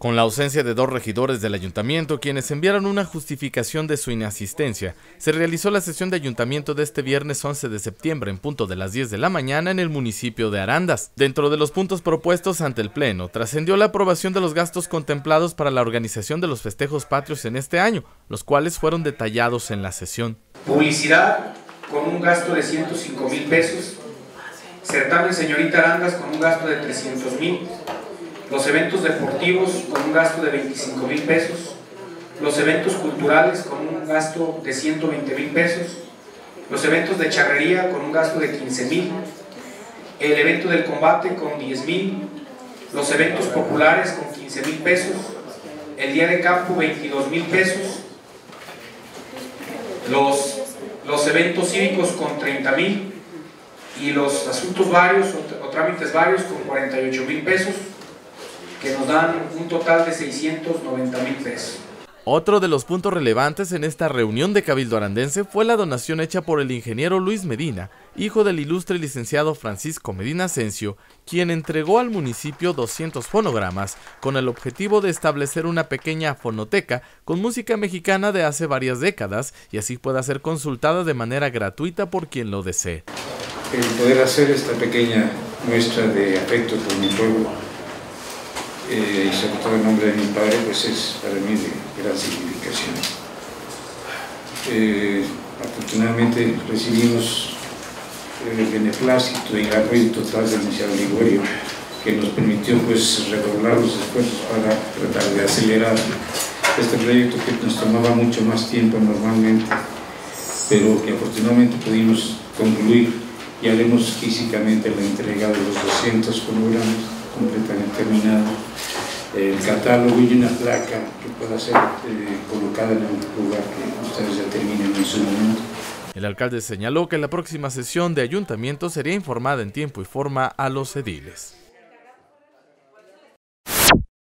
Con la ausencia de dos regidores del ayuntamiento, quienes enviaron una justificación de su inasistencia, se realizó la sesión de ayuntamiento de este viernes 11 de septiembre en punto de las 10 de la mañana en el municipio de Arandas. Dentro de los puntos propuestos ante el Pleno, trascendió la aprobación de los gastos contemplados para la organización de los festejos patrios en este año, los cuales fueron detallados en la sesión. Publicidad con un gasto de 105 mil pesos, certamen señorita Arandas con un gasto de 300 mil los eventos deportivos con un gasto de 25 mil pesos, los eventos culturales con un gasto de 120 mil pesos, los eventos de charrería con un gasto de 15 mil, el evento del combate con 10 mil, los eventos populares con 15 mil pesos, el día de campo 22 mil pesos, los, los eventos cívicos con 30 mil y los asuntos varios o, o trámites varios con 48 mil pesos que nos dan un total de 690 mil pesos. Otro de los puntos relevantes en esta reunión de Cabildo Arandense fue la donación hecha por el ingeniero Luis Medina, hijo del ilustre licenciado Francisco Medina Asensio, quien entregó al municipio 200 fonogramas con el objetivo de establecer una pequeña fonoteca con música mexicana de hace varias décadas y así pueda ser consultada de manera gratuita por quien lo desee. El poder hacer esta pequeña muestra de afecto por mi pueblo eh, y sobre todo en nombre de mi padre, pues es para mí de gran significación. Eh, afortunadamente recibimos el beneplácito y el apoyo total del Ministerio Ligorio, que nos permitió pues redoblar los esfuerzos para tratar de acelerar este proyecto que nos tomaba mucho más tiempo normalmente, pero que afortunadamente pudimos concluir y haremos físicamente la entrega de los 200 fonogramas completamente el catálogo y una placa que pueda ser eh, colocada en el lugar que ustedes determinen en su momento. El alcalde señaló que la próxima sesión de ayuntamiento sería informada en tiempo y forma a los ediles.